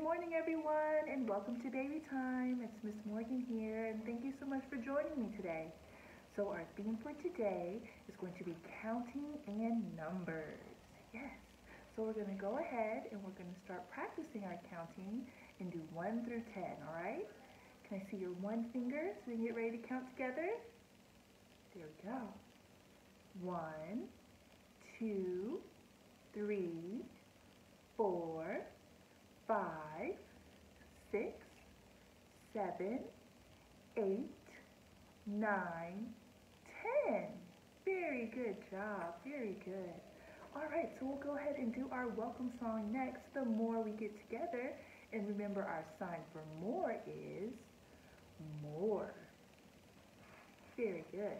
Good morning, everyone, and welcome to Baby Time. It's Miss Morgan here, and thank you so much for joining me today. So, our theme for today is going to be counting and numbers. Yes. So, we're going to go ahead and we're going to start practicing our counting and do 1 through 10, all right? Can I see your one finger so we can get ready to count together? There we go. One, two, three, four, five, six, seven, eight, nine, ten. Very good job. Very good. All right, so we'll go ahead and do our welcome song next, The More We Get Together. And remember our sign for more is more. Very good.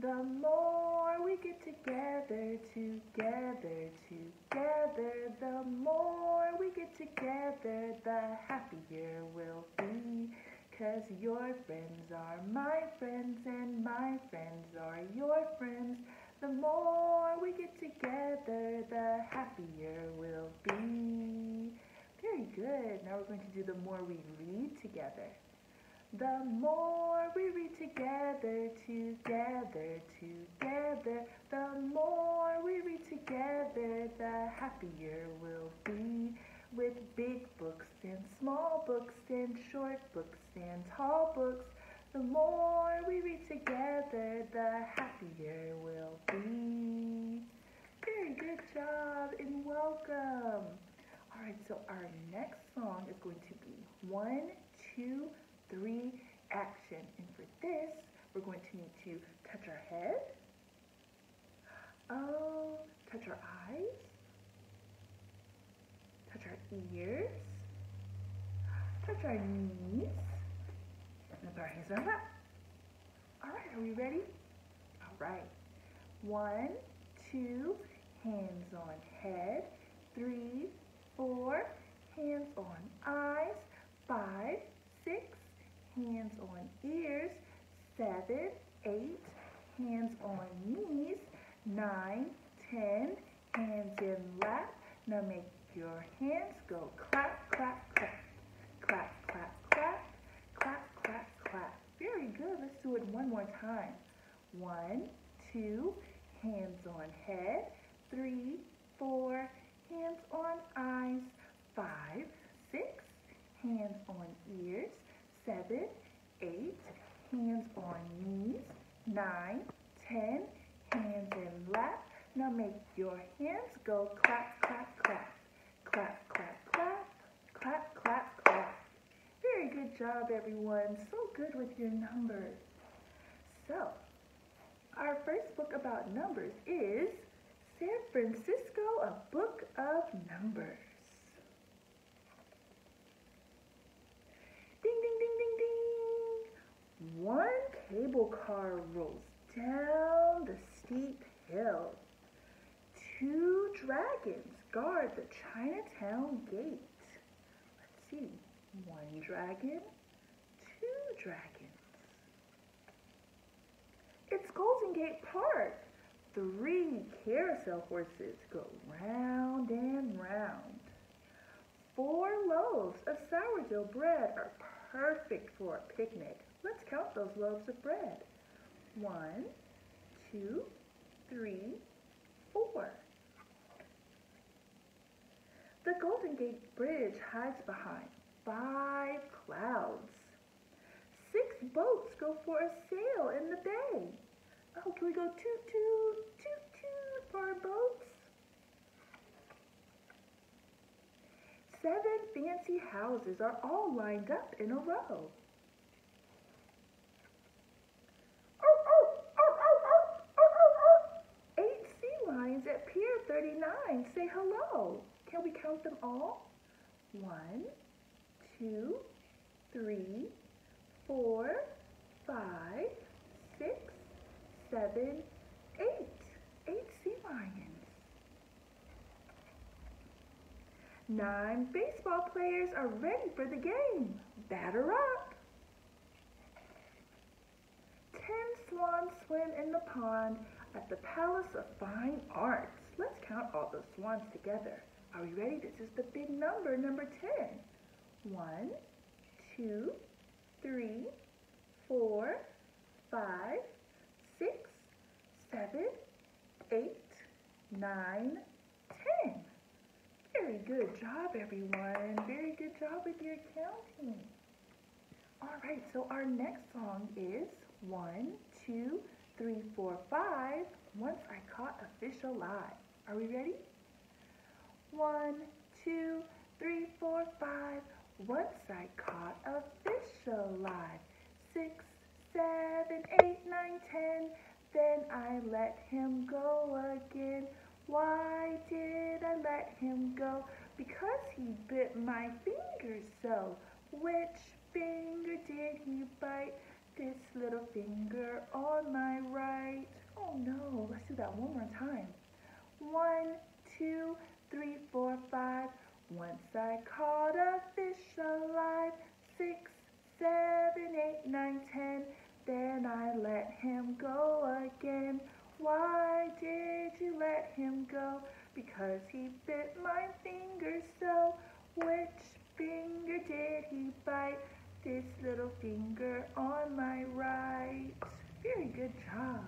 The more we get together, together, together, together, the happier we'll be. Cause your friends are my friends and my friends are your friends. The more we get together, the happier we'll be. Very good. Now we're going to do the more we read together. The more we read together, together, together, the more we read together, the happier we'll be. With big books and small books and short books and tall books, the more we read together, the happier we'll be. Very good job and welcome. All right, so our next song is going to be one, two, three, action. And for this, we're going to need to touch our head. Oh, touch our eyes. Ears. Touch our knees. And put our hands our lap. All right, are we ready? All right. One, two, hands on head. Three, four, hands on eyes. Five, six, hands on ears, seven, eight, hands on knees, nine, ten, hands in lap. Now make your hands go clap, clap, clap, clap, clap, clap, clap, clap, clap. Very good. Let's do it one more time. One, two, hands on head, three, four, hands on eyes, five, six, hands on ears, seven, eight, hands on knees, nine, ten, hands in lap. Now make your hands go clap, clap, clap, clap, clap, clap, clap, clap, clap. Very good job, everyone. So good with your numbers. So, our first book about numbers is San Francisco, a Book of Numbers. Ding, ding, ding, ding, ding. One cable car rolls down the steep hill. Two dragons guard the Chinatown gate. Let's see. One dragon, two dragons. It's Golden Gate Park. Three carousel horses go round and round. Four loaves of sourdough bread are perfect for a picnic. Let's count those loaves of bread. One, two, three, four. Gate Bridge hides behind five clouds. Six boats go for a sail in the bay. Oh, can we go toot toot, toot toot for our boats? Seven fancy houses are all lined up in a row. Eight sea lions at Pier 39 say hello. Can we count them all? One, two, three, four, five, six, seven, eight. Eight sea lions. Nine baseball players are ready for the game. Batter up. Ten swans swim in the pond at the Palace of Fine Arts. Let's count all those swans together. Are we ready? This is the big number, number 10. One, two, three, four, five, six, seven, eight, nine, ten. Very good job, everyone. Very good job with your counting. All right, so our next song is one, two, three, four, five. Once I caught a fish alive. Are we ready? One, two, three, four, five. Once I caught a fish alive. Six, seven, eight, nine, ten. Then I let him go again. Why did I let him go? Because he bit my finger so. Which finger did he bite? This little finger on my right. Oh no, let's do that one more time. One, two, three, four, five. Once I caught a fish alive. Six, seven, eight, nine, ten. Then I let him go again. Why did you let him go? Because he bit my finger so. Which finger did he bite? This little finger on my right. Very good job.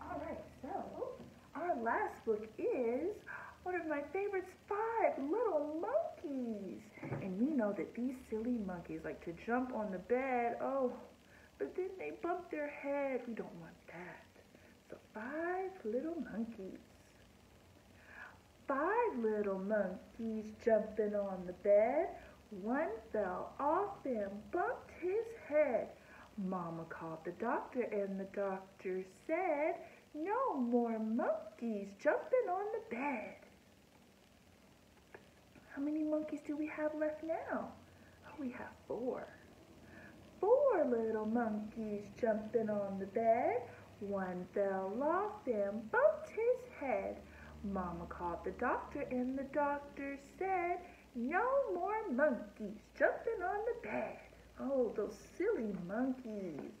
All right, so our last book is one of my favorites, Five Little Monkeys. And we know that these silly monkeys like to jump on the bed. Oh, but then they bump their head. We don't want that. So five little monkeys. Five little monkeys jumping on the bed. One fell off and bumped his head. Mama called the doctor and the doctor said, no more monkeys jumping on the bed. How many monkeys do we have left now? Oh, we have four. Four little monkeys jumping on the bed. One fell off and bumped his head. Mama called the doctor and the doctor said, no more monkeys jumping on the bed. Oh, those silly monkeys.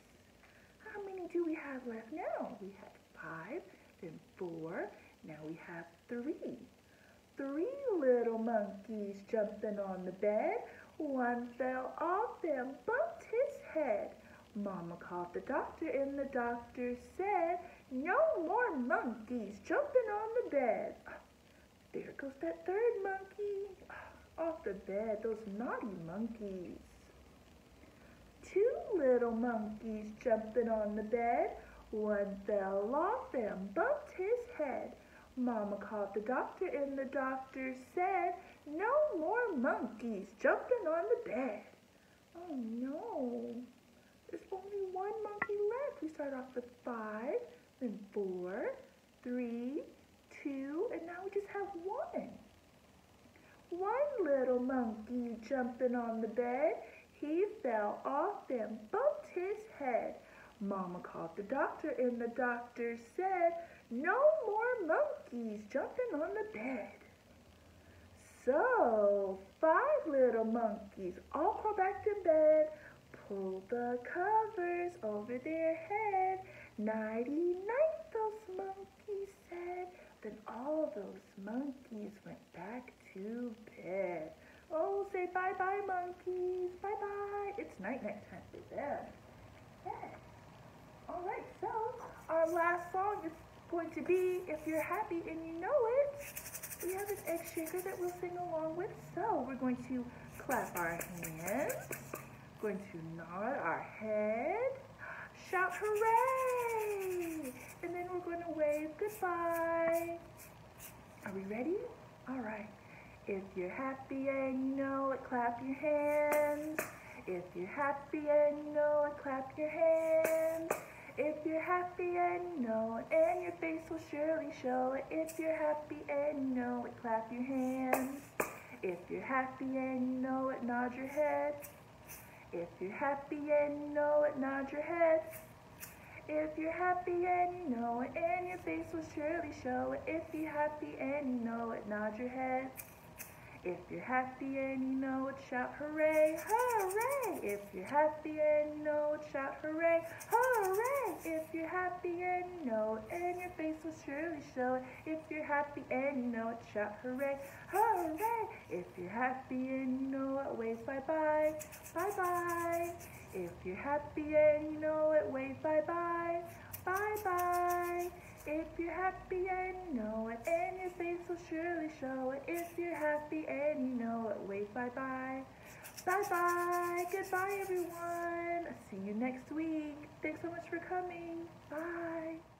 How many do we have left now? We have five, then four, now we have three. Three little monkeys jumping on the bed. One fell off and bumped his head. Mama called the doctor and the doctor said, no more monkeys jumping on the bed. There goes that third monkey. Off the bed, those naughty monkeys. Two little monkeys jumping on the bed. One fell off and bumped his head. Mama called the doctor and the doctor said, no more monkeys jumping on the bed. Oh no, there's only one monkey left. We start off with five, then four, three, two, and now we just have one. One little monkey jumping on the bed. He fell off and bumped his head. Mama called the doctor and the doctor said, no more monkeys jumping on the bed. So, five little monkeys all crawl back to bed, pull the covers over their head. Nighty night, those monkeys said. Then all those monkeys went back to bed. Oh, say bye-bye, monkeys. Bye-bye. It's night-night time for them. Yes. All right, so our last song is going to be If You're Happy and You Know It. We have an egg shaker that we'll sing along with. So we're going to clap our hands, going to nod our head, shout hooray, and then we're going to wave goodbye. Are we ready? All right. If you're happy and you know it, clap your hands. If you're happy and you know it, clap your hands. If you're happy and you know it, and your face will surely show it. If you're happy and you know it, clap your hands. If you're happy and you know it, nod your head. If you're happy and you know it, nod your head. If you're happy and you know it, and your face will surely show it. If you're happy and you know it, nod your head. If you're happy and you know it, shout hooray, hooray. If you're happy and you know it, shout hooray, hooray. If you're happy and you know it, and your face will surely show it. If you're happy and you know it, shout hooray, hooray. If you're happy and you know it, wave bye-bye, bye-bye. If you're happy and you know it, wave bye-bye, bye-bye. If you're happy and you know it, and your face will surely show it. If you're happy and you know it, wave bye-bye. Bye-bye. Goodbye, everyone. See you next week. Thanks so much for coming. Bye.